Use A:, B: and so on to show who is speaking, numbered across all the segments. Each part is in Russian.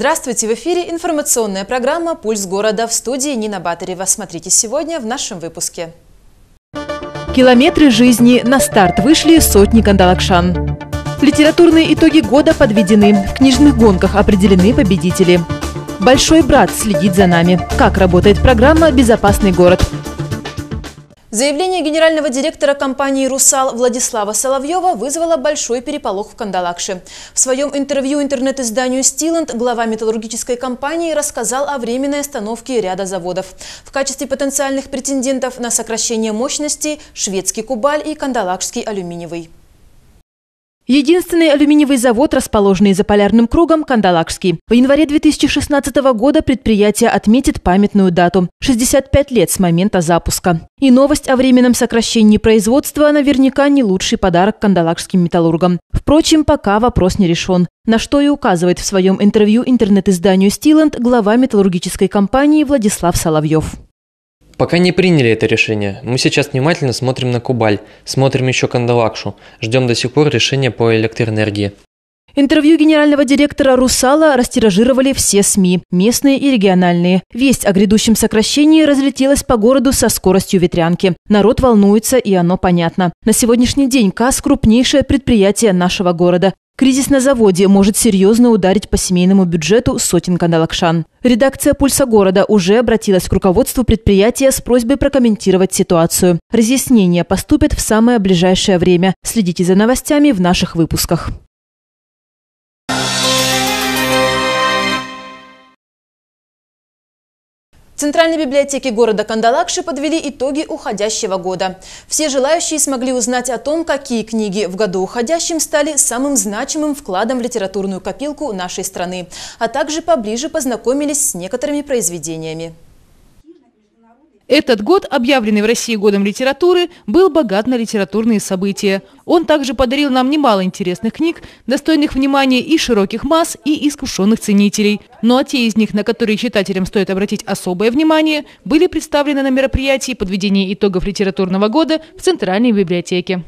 A: Здравствуйте! В эфире информационная программа «Пульс города» в студии Нина Батарева. Смотрите сегодня в нашем выпуске.
B: Километры жизни на старт вышли сотни кандалакшан. Литературные итоги года подведены. В книжных гонках определены победители. Большой брат следит за нами. Как работает программа «Безопасный город».
A: Заявление генерального директора компании «Русал» Владислава Соловьева вызвало большой переполох в Кандалакше. В своем интервью интернет-изданию «Стиланд» глава металлургической компании рассказал о временной остановке ряда заводов. В качестве потенциальных претендентов на сокращение мощности – шведский «Кубаль» и кандалакшский «Алюминиевый».
B: Единственный алюминиевый завод, расположенный за полярным кругом, Кандалакшский. В январе 2016 года предприятие отметит памятную дату – 65 лет с момента запуска. И новость о временном сокращении производства наверняка не лучший подарок кандалакшским металлургам. Впрочем, пока вопрос не решен. На что и указывает в своем интервью интернет-изданию «Стиланд» глава металлургической компании Владислав Соловьев.
C: Пока не приняли это решение. Мы сейчас внимательно смотрим на Кубаль, смотрим еще Кандалакшу, ждем до сих пор решения по электроэнергии.
B: Интервью генерального директора «Русала» растиражировали все СМИ, местные и региональные. Весть о грядущем сокращении разлетелась по городу со скоростью ветрянки. Народ волнуется, и оно понятно. На сегодняшний день КАС – крупнейшее предприятие нашего города. Кризис на заводе может серьезно ударить по семейному бюджету сотен кандалакшан. Редакция «Пульса города» уже обратилась к руководству предприятия с просьбой прокомментировать ситуацию. Разъяснения поступят в самое ближайшее время. Следите за новостями в наших выпусках.
A: В Центральной библиотеке города Кандалакши подвели итоги уходящего года. Все желающие смогли узнать о том, какие книги в году уходящем стали самым значимым вкладом в литературную копилку нашей страны, а также поближе познакомились с некоторыми произведениями.
B: Этот год, объявленный в России годом литературы, был богат на литературные события. Он также подарил нам немало интересных книг, достойных внимания и широких масс, и искушенных ценителей. Ну а те из них, на которые читателям стоит обратить особое внимание, были представлены на мероприятии подведения итогов литературного года в Центральной библиотеке.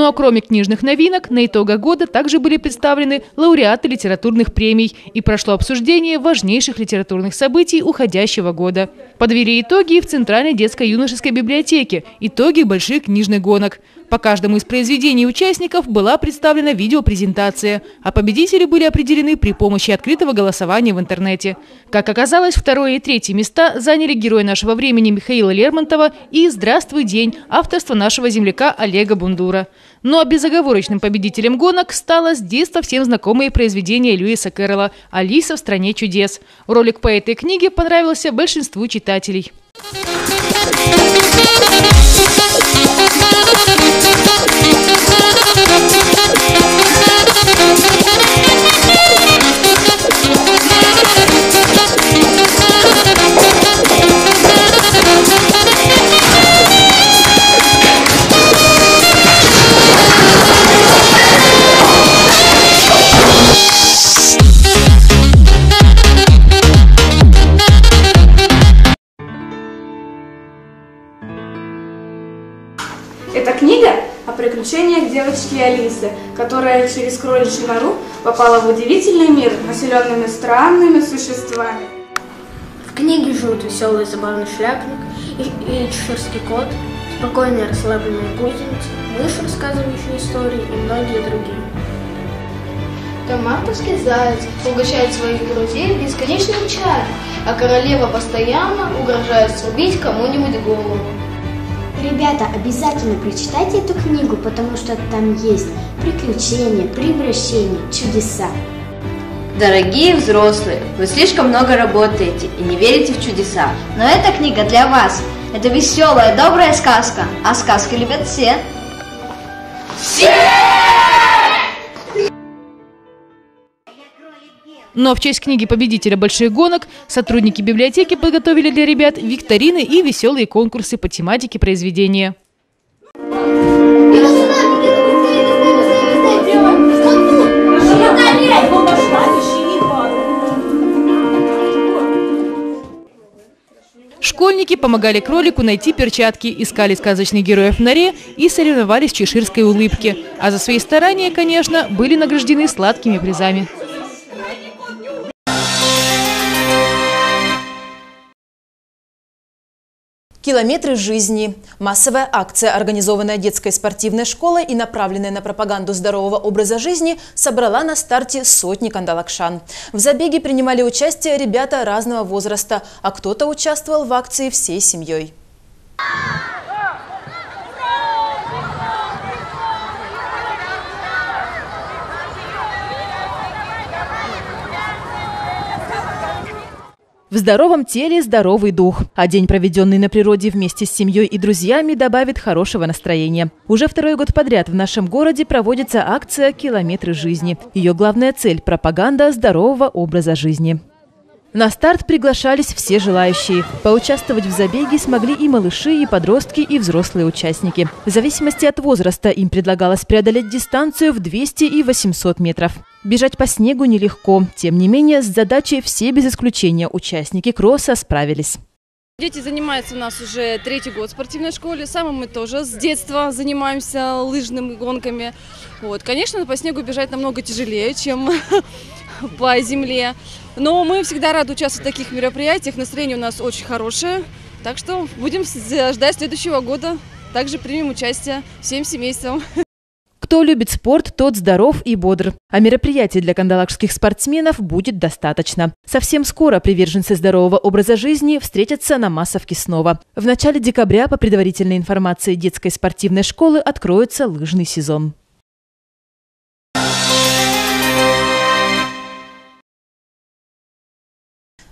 B: Ну а кроме книжных новинок, на итогах года также были представлены лауреаты литературных премий и прошло обсуждение важнейших литературных событий уходящего года. Подвели итоги в Центральной детско-юношеской библиотеке, итоги больших книжных гонок. По каждому из произведений участников была представлена видеопрезентация, а победители были определены при помощи открытого голосования в интернете. Как оказалось, второе и третье места заняли герой нашего времени Михаила Лермонтова и «Здравствуй, день» авторства нашего земляка Олега Бундура. Ну а безоговорочным победителем гонок стало с детства всем знакомое произведение Льюиса Кэрролла «Алиса в стране чудес». Ролик по этой книге понравился большинству читателей.
D: О приключениях девочки Алисы, которая через кроличью нору попала в удивительный мир, населенными странными существами.
E: В книге живут веселый забавный шляпник и, и чеширский кот, спокойные расслабленные гусеницы, мышь, рассказывающая истории и многие другие.
F: Там мартовский заяц угощает своих друзей бесконечным чаем, а королева постоянно угрожает срубить кому-нибудь голову.
G: Ребята, обязательно прочитайте эту книгу, потому что там есть приключения, превращения, чудеса.
H: Дорогие взрослые, вы слишком много работаете и не верите в чудеса.
F: Но эта книга для вас. Это веселая, добрая сказка. А сказки любят все.
B: Все! Но в честь книги победителя больших гонок сотрудники библиотеки подготовили для ребят викторины и веселые конкурсы по тематике произведения. Школьники помогали кролику найти перчатки, искали сказочных героев в норе и соревновались в чеширской улыбке. А за свои старания, конечно, были награждены сладкими призами.
A: Километры жизни. Массовая акция, организованная детской спортивной школой и направленная на пропаганду здорового образа жизни, собрала на старте сотни кандалакшан. В забеге принимали участие ребята разного возраста, а кто-то участвовал в акции всей семьей. В здоровом теле здоровый дух. А день, проведенный на природе вместе с семьей и друзьями, добавит хорошего настроения. Уже второй год подряд в нашем городе проводится акция «Километры жизни». Ее главная цель – пропаганда здорового образа жизни. На старт приглашались все желающие. Поучаствовать в забеге смогли и малыши, и подростки, и взрослые участники. В зависимости от возраста им предлагалось преодолеть дистанцию в 200 и 800 метров. Бежать по снегу нелегко. Тем не менее, с задачей все без исключения участники кросса справились.
I: Дети занимаются у нас уже третий год в спортивной школе. Сами мы тоже с детства занимаемся лыжными гонками. Вот. Конечно, по снегу бежать намного тяжелее, чем по земле. Но мы всегда рады участвовать в таких мероприятиях. Настроение у нас очень хорошее. Так что будем ждать следующего года. Также примем участие всем семейством.
A: Кто любит спорт, тот здоров и бодр. А мероприятий для кандалакских спортсменов будет достаточно. Совсем скоро приверженцы здорового образа жизни встретятся на массовке снова. В начале декабря, по предварительной информации детской спортивной школы, откроется лыжный сезон.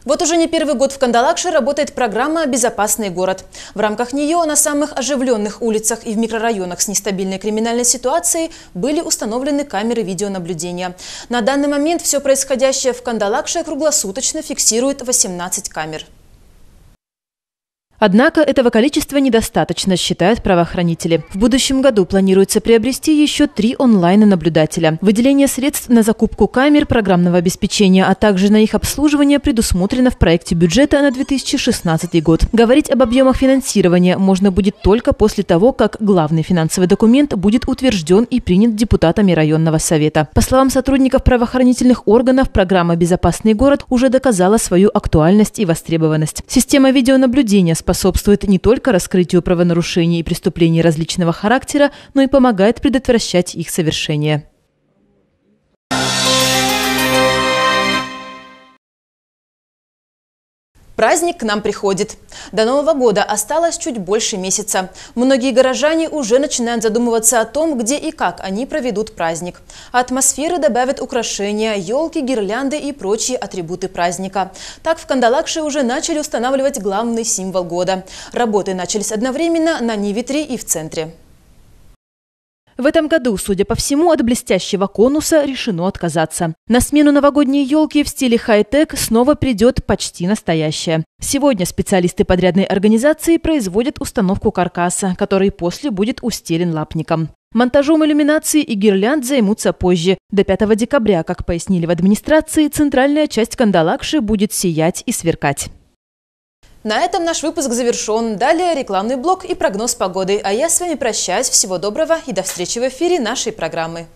A: Вот уже не первый год в Кандалакше работает программа «Безопасный город». В рамках нее на самых оживленных улицах и в микрорайонах с нестабильной криминальной ситуацией были установлены камеры видеонаблюдения. На данный момент все происходящее в Кандалакше круглосуточно фиксирует 18 камер. Однако этого количества недостаточно, считают правоохранители. В будущем году планируется приобрести еще три онлайн-наблюдателя. Выделение средств на закупку камер программного обеспечения, а также на их обслуживание предусмотрено в проекте бюджета на 2016 год. Говорить об объемах финансирования можно будет только после того, как главный финансовый документ будет утвержден и принят депутатами районного совета. По словам сотрудников правоохранительных органов, программа «Безопасный город» уже доказала свою актуальность и востребованность. Система видеонаблюдения с способствует не только раскрытию правонарушений и преступлений различного характера, но и помогает предотвращать их совершение. Праздник к нам приходит. До Нового года осталось чуть больше месяца. Многие горожане уже начинают задумываться о том, где и как они проведут праздник. атмосферы добавят украшения, елки, гирлянды и прочие атрибуты праздника. Так в Кандалакше уже начали устанавливать главный символ года. Работы начались одновременно на Ниве-3 и в центре. В этом году, судя по всему, от блестящего конуса решено отказаться. На смену новогодней елки в стиле хай-тек снова придет почти настоящая. Сегодня специалисты подрядной организации производят установку каркаса, который после будет устелен лапником. Монтажом иллюминации и гирлянд займутся позже. До 5 декабря, как пояснили в администрации, центральная часть Кандалакши будет сиять и сверкать. На этом наш выпуск завершен. Далее рекламный блок и прогноз погоды. А я с вами прощаюсь. Всего доброго и до встречи в эфире нашей программы.